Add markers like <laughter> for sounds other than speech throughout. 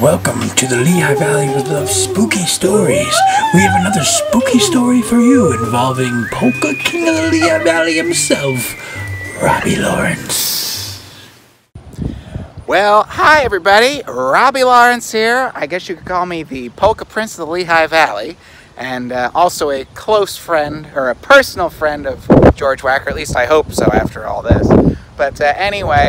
Welcome to the Lehigh Valley with Love Spooky Stories. We have another spooky story for you involving Polka King of the Lehigh Valley himself, Robbie Lawrence. Well, hi everybody, Robbie Lawrence here. I guess you could call me the Polka Prince of the Lehigh Valley, and uh, also a close friend, or a personal friend of George Wacker, at least I hope so after all this. But uh, anyway,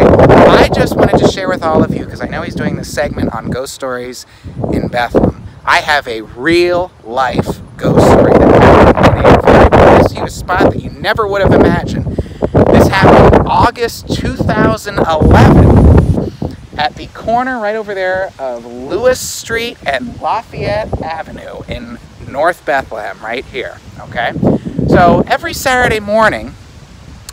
I just wanted to share with all of you, because I know he's doing this segment on ghost stories in Bethlehem. I have a real life ghost story that happened in a spot that you never would have imagined. This happened in August 2011 at the corner right over there of Lewis Street and Lafayette Avenue in North Bethlehem, right here. Okay? So every Saturday morning,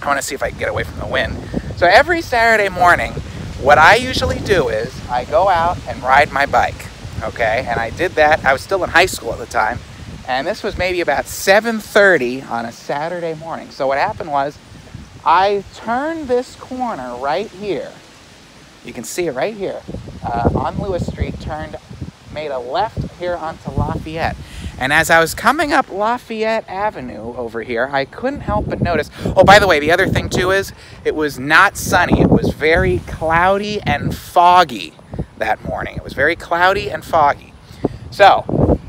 I want to see if I can get away from the wind. So every Saturday morning, what I usually do is I go out and ride my bike, okay? And I did that, I was still in high school at the time, and this was maybe about 7.30 on a Saturday morning. So what happened was, I turned this corner right here. You can see it right here, uh, on Lewis Street, turned, made a left here onto Lafayette. And as I was coming up Lafayette Avenue over here, I couldn't help but notice. Oh, by the way, the other thing too is it was not sunny. It was very cloudy and foggy that morning. It was very cloudy and foggy. So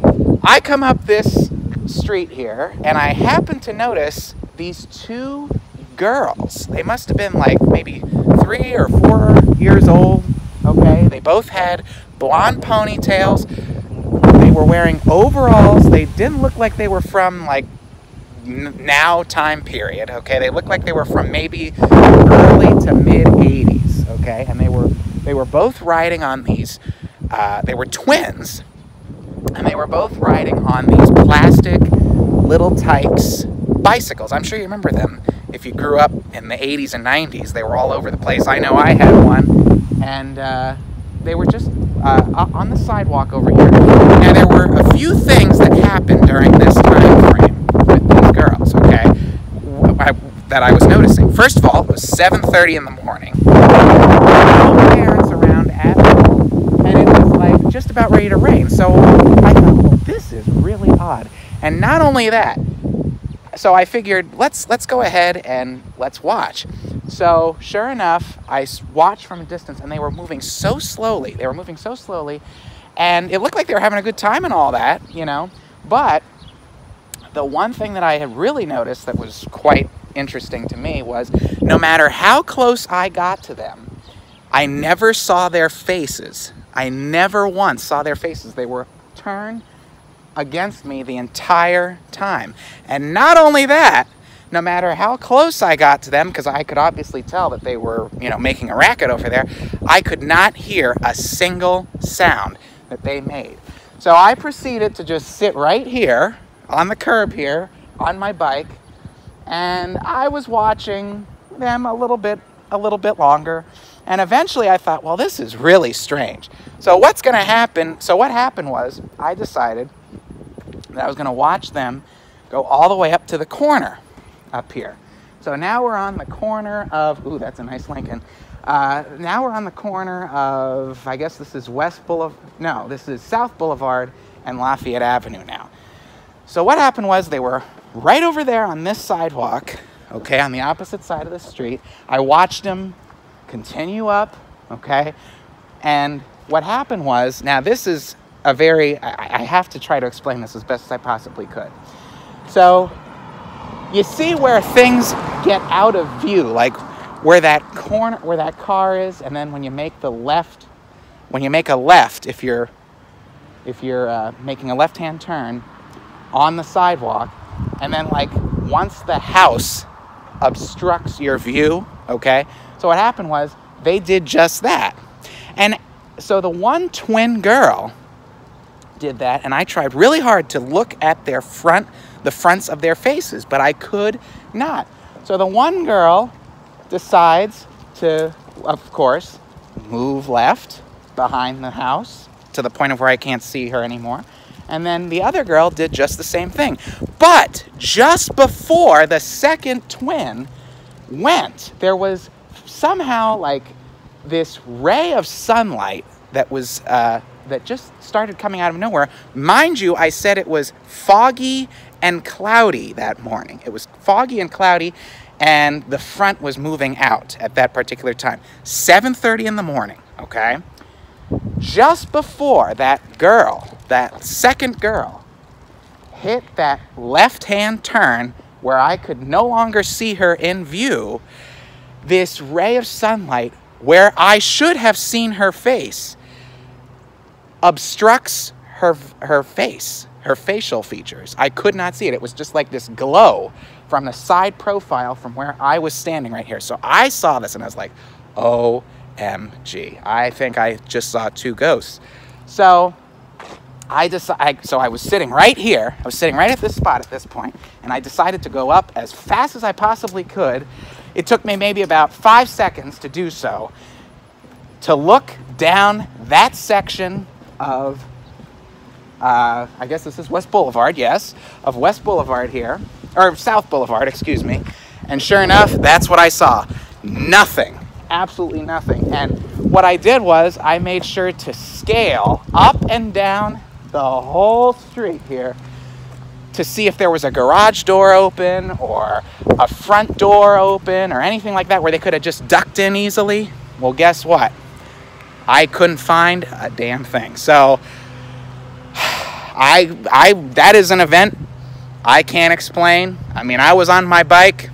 I come up this street here and I happen to notice these two girls. They must have been like maybe three or four years old. Okay, they both had blonde ponytails were wearing overalls. They didn't look like they were from like now time period. Okay, they looked like they were from maybe early to mid 80s. Okay, and they were they were both riding on these. Uh, they were twins, and they were both riding on these plastic Little Tikes bicycles. I'm sure you remember them. If you grew up in the 80s and 90s, they were all over the place. I know I had one, and uh, they were just uh, on the sidewalk over here. Now, there were a few things that happened during this time frame with these girls, okay, that I was noticing. First of all, it was 7.30 in the morning. No parents around at all, and it was like just about ready to rain. So I thought, well, this is really odd. And not only that, so I figured let's let's go ahead and let's watch. So sure enough, I watched from a distance, and they were moving so slowly. They were moving so slowly, and it looked like they were having a good time and all that, you know. But the one thing that I had really noticed that was quite interesting to me was no matter how close I got to them, I never saw their faces. I never once saw their faces. They were turned against me the entire time. And not only that, no matter how close I got to them, because I could obviously tell that they were, you know, making a racket over there, I could not hear a single sound that they made. So I proceeded to just sit right here on the curb here on my bike, and I was watching them a little bit, a little bit longer. And eventually I thought, well, this is really strange. So what's going to happen? So what happened was I decided that I was going to watch them go all the way up to the corner up here. So now we're on the corner of, ooh, that's a nice Lincoln. Uh, now we're on the corner of, I guess this is West Boulevard, no, this is South Boulevard and Lafayette Avenue now. So what happened was they were right over there on this sidewalk, okay, on the opposite side of the street. I watched them continue up, okay, and what happened was, now this is a very, I, I have to try to explain this as best as I possibly could. So you see where things get out of view, like where that corner, where that car is, and then when you make the left, when you make a left, if you're, if you're uh, making a left-hand turn on the sidewalk, and then like once the house obstructs your view, okay? So what happened was they did just that. And so the one twin girl did that, and I tried really hard to look at their front, the fronts of their faces, but I could not. So the one girl decides to, of course, move left behind the house to the point of where I can't see her anymore. And then the other girl did just the same thing. But just before the second twin went, there was somehow like this ray of sunlight that was uh, that just started coming out of nowhere. Mind you, I said it was foggy and cloudy that morning. It was foggy and cloudy, and the front was moving out at that particular time. 7:30 in the morning, okay? Just before that girl, that second girl, hit that left-hand turn where I could no longer see her in view, this ray of sunlight where I should have seen her face obstructs her her face, her facial features. I could not see it. It was just like this glow from the side profile from where I was standing right here. So I saw this and I was like, OMG. I think I just saw two ghosts. So I decided, so I was sitting right here. I was sitting right at this spot at this point, and I decided to go up as fast as I possibly could. It took me maybe about five seconds to do so, to look down that section of, uh, I guess this is West Boulevard, yes, of West Boulevard here, or South Boulevard, excuse me. And sure enough, that's what I saw. Nothing. Absolutely nothing. And what I did was I made sure to scale up and down the whole street here to see if there was a garage door open or a front door open or anything like that where they could have just ducked in easily. Well, guess what? I couldn't find a damn thing. So <sighs> I I that is an event I can't explain. I mean, I was on my bike.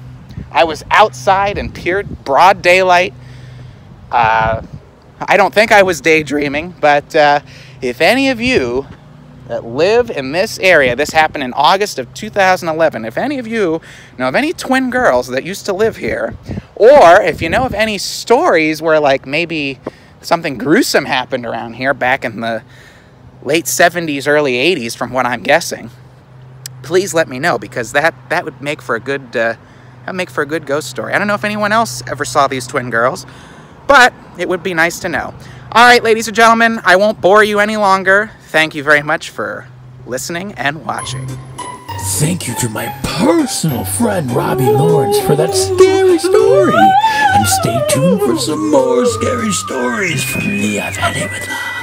I was outside in pure broad daylight. Uh, I don't think I was daydreaming, but uh, if any of you that live in this area, this happened in August of 2011. If any of you know of any twin girls that used to live here, or if you know of any stories where, like, maybe something gruesome happened around here back in the late 70s, early 80s, from what I'm guessing, please let me know because that that would make for a good uh, that would make for a good ghost story. I don't know if anyone else ever saw these twin girls, but it would be nice to know. All right, ladies and gentlemen, I won't bore you any longer. Thank you very much for listening and watching. Thank you to my personal friend Robbie Lawrence for that scary story. And stay tuned for some more scary stories from Lehigh Valley with Love.